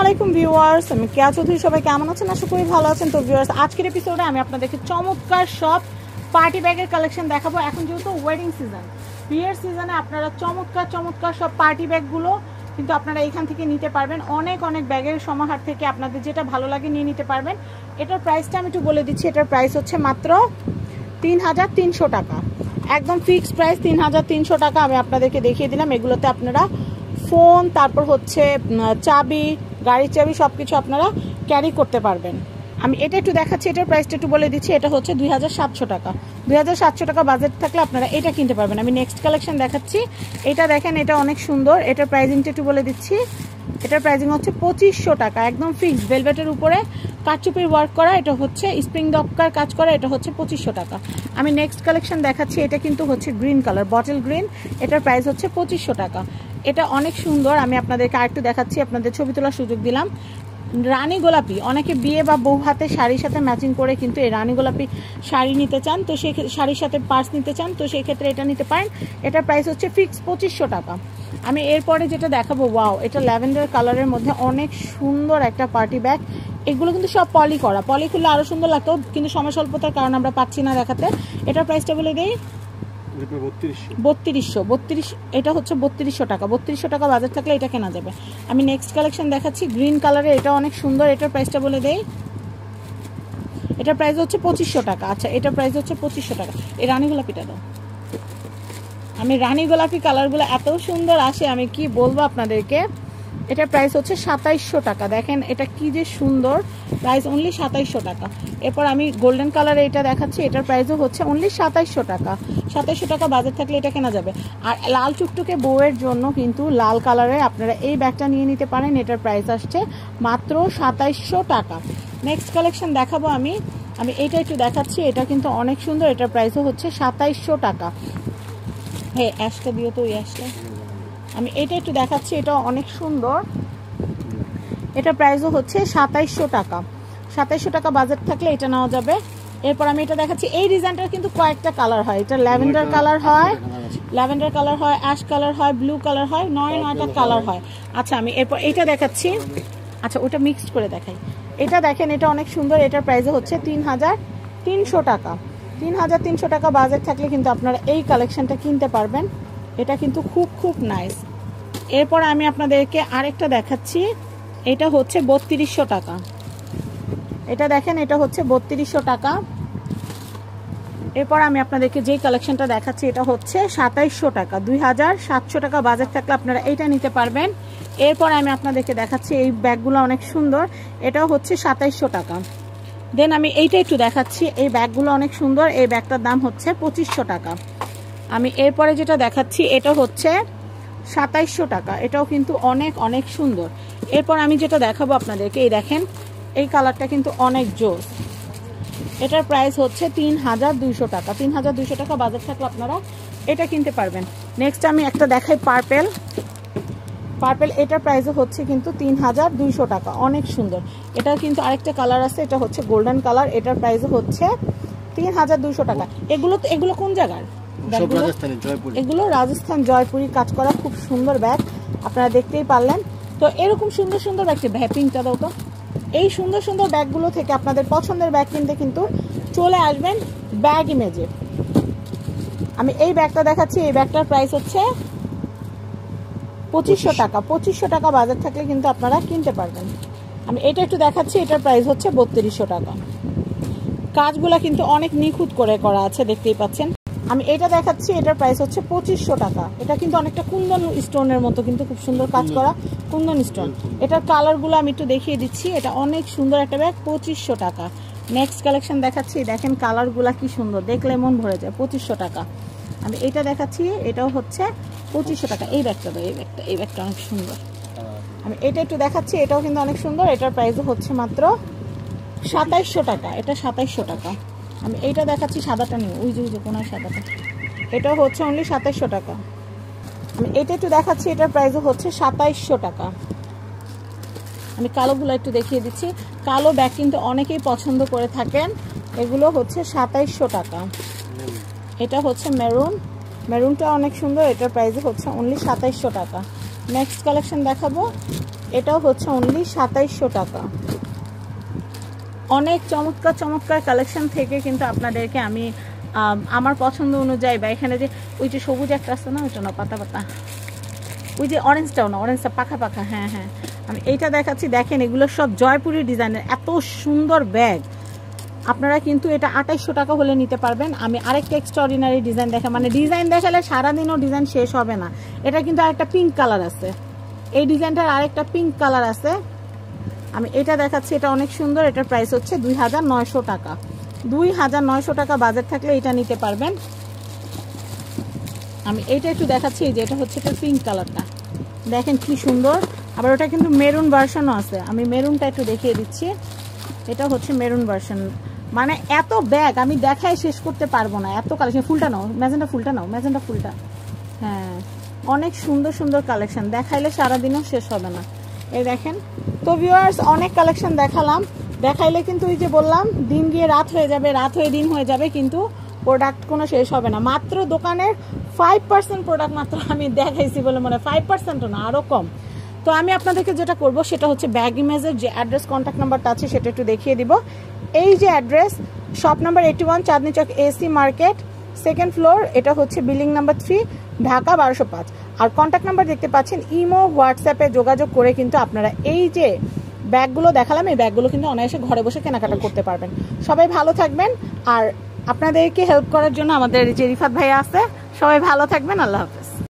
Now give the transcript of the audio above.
আলাইকুম ভিউয়ার্স, আমি কেয়া চৌধুরী, সবাই কেমন আছেন? আশা করি ভালো আছেন। তো ভিউয়ার্স, আজকের এপিসোডে আমি আপনাদেরকে চমৎকার সব পার্টি ব্যাগের কালেকশন দেখাবো। এখন যেহেতু ওয়েডিং সিজন বিয়ের সিজনে আপনারা চমৎকার চমৎকার সব পার্টি ব্যাগগুলো কিন্তু আপনারা এখান থেকে নিতে পারবেন। অনেক অনেক ব্যাগের সমাহার থেকে আপনাদের যেটা ভালো লাগে নিয়ে নিতে পারবেন। এটার প্রাইসটা আমি একটু বলে দিচ্ছি। এটার প্রাইস হচ্ছে মাত্র তিন হাজার তিনশো টাকা। একদম ফিক্সড প্রাইস তিন হাজার তিনশো টাকা আমি আপনাদেরকে দেখিয়ে দিলাম। এগুলোতে আপনারা ফোন তারপর হচ্ছে চাবি গাড়ির চাবি সব কিছু আপনারা ক্যারি করতে পারবেন। আমি এটা একটু দেখাচ্ছি, এটার প্রাইসটা একটু বলে দিচ্ছি, এটা হচ্ছে দুই হাজার সাতশো টাকা। দুই হাজার সাতশো টাকা বাজেট থাকলে আপনারা এটা কিনতে পারবেন। আমি নেক্সট কালেকশন দেখাচ্ছি। এটা দেখেন, এটা অনেক সুন্দর। এটার প্রাইজিংটা একটু বলে দিচ্ছি। এটার প্রাইজিং হচ্ছে পঁচিশশো টাকা, একদম ফিক্সড ভেলভেটের উপরে কারচুপির ওয়ার্ক করা। এটা হচ্ছে স্প্রিং দপকার কাজ করা, এটা হচ্ছে পঁচিশশো টাকা। আমি নেক্সট কালেকশন দেখাচ্ছি, এটা কিন্তু হচ্ছে গ্রিন কালার বটল গ্রিন এটার প্রাইস হচ্ছে পঁচিশশো টাকা। এটা অনেক সুন্দর, আমি আপনাদেরকে আরেকটু দেখাচ্ছি, আপনাদের ছবি তোলার সুযোগ দিলাম। রানী গোলাপি, অনেকে বিয়ে বা বউ হাতে শাড়ির সাথে ম্যাচিং করে কিন্তু এই রানী গোলাপি শাড়ি নিতে চান, তো ক্ষেত্রে- শাড়ির সাথে পার্স নিতে চান, তো সেই ক্ষেত্রে এটা নিতে পারেন। এটার প্রাইস হচ্ছে ফিক্স পঁচিশশো টাকা। আমি এরপরে যেটা দেখাবো ওয়াও এটা ল্যাভেন্ডার কালারের মধ্যে অনেক সুন্দর একটা পার্টি ব্যাগ এগুলো কিন্তু সব পলি করা। পলি খুললে আরও সুন্দর লাগতো, কিন্তু সময় স্বল্পতার কারণে আমরা পাচ্ছি না দেখাতে। এটার প্রাইসটা বলে দিই বত্রিশশো। বত্রিশ, এটা হচ্ছে বত্রিশশো টাকা। বত্রিশশো টাকা বাজার থাকলে এটা কেনা যাবে। আমি নেক্সট কালেকশন দেখাচ্ছি। গ্রিন কালারের এটা অনেক সুন্দর। এটার প্রাইসটা বলে দেই। এটার প্রাইস হচ্ছে পঁচিশশো টাকা। আচ্ছা এটার প্রাইস হচ্ছে পঁচিশশো টাকা। এই রানী গোলাপিটা দাও। আমি রানী গোলাপি কালারগুলো এত সুন্দর আসে, আমি কি বলব আপনাদেরকে? এটার প্রাইস হচ্ছে সাতাইশশো টাকা। দেখেন এটা কি যে সুন্দর। প্রাইস অনলি সাতাইশশো টাকা। এরপর আমি গোল্ডেন কালারে এটা দেখাচ্ছি, এটার প্রাইসও হচ্ছে অনলি সাতাইশশো টাকা। সাতাইশশো টাকা বাজার থাকলে এটা কেনা যাবে। আর লাল টুকটুকে বউয়ের জন্য কিন্তু লাল কালারে আপনারা এই ব্যাগটা নিয়ে নিতে পারেন, এটার প্রাইস আসছে মাত্র সাতাইশশো টাকা। নেক্সট কালেকশন দেখাবো আমি। আমি এটা একটু দেখাচ্ছি, এটা কিন্তু অনেক সুন্দর, এটার প্রাইসও হচ্ছে সাতাইশশো টাকা। হ্যাঁ অ্যাশটা দিও তো ওই অ্যাশটা আমি এটা একটু দেখাচ্ছি এটা অনেক সুন্দর। এটা প্রাইসও হচ্ছে সাতাইশশো টাকা। সাতাইশশো টাকা বাজেট থাকলে এটা নেওয়া যাবে। এরপর আমি এটা দেখাচ্ছি এই ডিজাইনটার কিন্তু কয়েকটা কালার হয়। এটা ল্যাভেন্ডার কালার হয় ল্যাভেন্ডার কালার হয় অ্যাশ কালার হয় ব্লু কালার হয় নয় নয়টা কালার হয়। আচ্ছা আমি এরপর এটা দেখাচ্ছি। আচ্ছা ওটা মিক্সড করে দেখাই। এটা দেখেন এটা অনেক সুন্দর। এটার প্রাইসও হচ্ছে তিন হাজার তিনশো টাকা। তিন হাজার তিনশো টাকা বাজেট থাকলে কিন্তু আপনারা এই কালেকশনটা কিনতে পারবেন। এটা কিন্তু খুব খুব নাইস এরপর আমি আপনাদেরকে আরেকটা দেখাচ্ছি। এটা হচ্ছে বত্রিশশো টাকা। এটা দেখেন, এটা হচ্ছে বত্রিশশো টাকা। এরপর আমি আপনাদেরকে যেই কালেকশনটা দেখাচ্ছি, এটা হচ্ছে সাতাইশশো টাকা। দুই হাজার সাতশো টাকা বাজেট থাকলে আপনারা এইটা নিতে পারবেন। এরপর আমি আপনাদেরকে দেখাচ্ছি, এই ব্যাগগুলো অনেক সুন্দর। এটাও হচ্ছে সাতাইশশো টাকা। দেন আমি এইটা একটু দেখাচ্ছি, এই ব্যাগগুলো অনেক সুন্দর। এই ব্যাগটার দাম হচ্ছে পঁচিশশো টাকা। আমি এরপরে যেটা দেখাচ্ছি, এটা হচ্ছে সাতাইশশো টাকা। এটাও কিন্তু অনেক অনেক সুন্দর। এরপর আমি যেটা দেখাবো আপনাদেরকে, এই দেখেন, এই কালারটা কিন্তু অনেক জোস। এটার প্রাইস হচ্ছে তিন হাজার দুইশো টাকা। তিন হাজার দুইশো টাকা বাজার থাকলে আপনারা এটা কিনতে পারবেন। নেক্সট আমি একটা দেখাই পার্পেল পার্পেল এটার প্রাইসও হচ্ছে কিন্তু তিন হাজার দুইশো টাকা। অনেক সুন্দর। এটার কিন্তু আরেকটা কালার আছে, এটা হচ্ছে গোল্ডেন কালার এটার প্রাইসও হচ্ছে তিন হাজার দুইশো টাকা। এগুলো এগুলো কোন জায়গার? এগুলো রাজস্থান জয়পুরি কাজ করা খুব সুন্দর ব্যাগ। আপনারা দেখতেই পারলেন। তো এরকম সুন্দর সুন্দর ব্যাগটি ভ্যাপিংটা দাও তো। এই সুন্দর সুন্দর ব্যাগগুলো থেকে আপনাদের পছন্দের ব্যাগ কিনতে কিন্তু চলে আসবেন ব্যাগ ইমেজে। আমি এই ব্যাগটা দেখাচ্ছি। এই ব্যাগটার প্রাইস হচ্ছে পঁচিশশো টাকা। পঁচিশশো টাকা বাজার থাকলে কিন্তু আপনারা কিনতে পারবেন। আমি এটা একটু দেখাচ্ছি। এটার প্রাইস হচ্ছে বত্রিশশো টাকা। কাজগুলো কিন্তু অনেক নিখুঁত করে করা আছে দেখতেই পাচ্ছেন। আমি এটা দেখাচ্ছি এটার প্রাইস হচ্ছে পঁচিশশো টাকা। এটা কিন্তু অনেকটা কুন্দন স্টোনের মতো কিন্তু খুব সুন্দর কাজ করা কুন্দন স্টোন এটার কালারগুলো আমি একটু দেখিয়ে দিচ্ছি। এটা অনেক সুন্দর একটা ব্যাগ পঁচিশশো টাকা। নেক্সট কালেকশন দেখাচ্ছি দেখেন কালারগুলো কি সুন্দর। দেখলে মন ভরে যায় পঁচিশশো টাকা। আমি এটা দেখাচ্ছি এটাও হচ্ছে পঁচিশশো টাকা। এই ব্যাগটা এই ব্যাগটা এই ব্যাগটা অনেক সুন্দর। আমি এটা একটু দেখাচ্ছি এটাও কিন্তু অনেক সুন্দর। এটার প্রাইসও হচ্ছে মাত্র সাতাইশশো টাকা। এটা সাতাইশশো টাকা। আমি এইটা দেখাচ্ছি সাদাটা নিয়ে। ওই যে ওই যে সাদাটা। এটাও হচ্ছে অনলি সাতাইশশো টাকা। আমি এটা একটু দেখাচ্ছি, এটার প্রাইসও হচ্ছে সাতাইশশো টাকা। আমি কালোগুলো একটু দেখিয়ে দিচ্ছি। কালো ব্যাগ কিন্তু অনেকেই পছন্দ করে থাকেন। এগুলো হচ্ছে সাতাইশশো টাকা। এটা হচ্ছে মেরুন মেরুনটা অনেক সুন্দর, এটার প্রাইস হচ্ছে অনলি সাতাইশশো টাকা। নেক্সট কালেকশন দেখাবো। এটাও হচ্ছে অনলি সাতাইশশো টাকা। অনেক চমৎকার চমৎকার কালেকশন থেকে কিন্তু আপনাদেরকে আমি আমার পছন্দ অনুযায়ী বা এখানে যে ওই যে সবুজ একটা আছে না, ওইটা না পাতা পাতা। ওই যে অরেঞ্জটাও না অরেঞ্জটা পাখা পাখা হ্যাঁ হ্যাঁ। আমি এইটা দেখাচ্ছি, দেখেন এগুলো সব জয়পুরি ডিজাইনের, এত সুন্দর ব্যাগ। আপনারা কিন্তু এটা আঠাইশশো টাকা হলে নিতে পারবেন। আমি আরেকটা এক্সট্রাঅর্ডিনারি ডিজাইন দেখা মানে ডিজাইন দেখালে সারাদিনও ডিজাইন শেষ হবে না। এটা কিন্তু আরেকটা পিঙ্ক কালার আছে। এই ডিজাইনটার আরেকটা পিঙ্ক কালার আছে। আমি এটা দেখাচ্ছি, এটা অনেক সুন্দর, এটার প্রাইস হচ্ছে দুই হাজার নয়শো টাকা। দুই হাজার নয়শো টাকা বাজেট থাকলে এটা নিতে পারবেন। আমি এটা একটু দেখাচ্ছি যে এটা হচ্ছে এটা পিঙ্ক কালারটা দেখেন কি সুন্দর। আবার ওটা কিন্তু মেরুন ভার্সনও আছে। আমি মেরুনটা একটু দেখিয়ে দিচ্ছি। এটা হচ্ছে মেরুন ভার্সন মানে এত ব্যাগ আমি দেখাই শেষ করতে পারব না। এত কালেকশন ফুলটা নাও, ম্যাজেন্টা ফুলটা নাও, ম্যাজেন্টা ফুলটা। হ্যাঁ অনেক সুন্দর সুন্দর কালেকশন দেখাইলে সারাদিনও শেষ হবে না। এই দেখেন। তো ভিউয়ার্স অনেক কালেকশন দেখালাম। দেখাইলে কিন্তু ওই যে বললাম, দিন গিয়ে রাত হয়ে যাবে, রাত হয়ে দিন হয়ে যাবে, কিন্তু প্রোডাক্ট কোনো শেষ হবে না। মাত্র দোকানের ফাইভ পার্সেন্ট প্রোডাক্ট মাত্র আমি দেখাইছি বলে মনে হয়। ফাইভ পার্সেন্টও না আরও কম। তো আমি আপনাদেরকে যেটা করব, সেটা হচ্ছে ব্যাগ ইমেজের যে অ্যাড্রেস কন্ট্যাক্ট নাম্বারটা আছে, সেটা একটু দেখিয়ে দিব। এই যে address shop number eighty one Chandni Chowk AC market second floor এটা হচ্ছে বিল্ডিং নাম্বার থ্রি ঢাকা বারোশো পাঁচ। আর কন্ট্যাক্ট নাম্বার দেখতে পাচ্ছেন ইমো হোয়াটসঅ্যাপে যোগাযোগ করে কিন্তু আপনারা এই যে ব্যাগগুলো দেখালাম এই ব্যাগগুলো কিন্তু অনায়াসে ঘরে বসে কেনাকাটা করতে পারবেন। সবাই ভালো থাকবেন আর আপনাদেরকে হেল্প করার জন্য আমাদের যে রিফাত ভাইয়া আছে। সবাই ভালো থাকবেন আল্লাহ হাফেজ।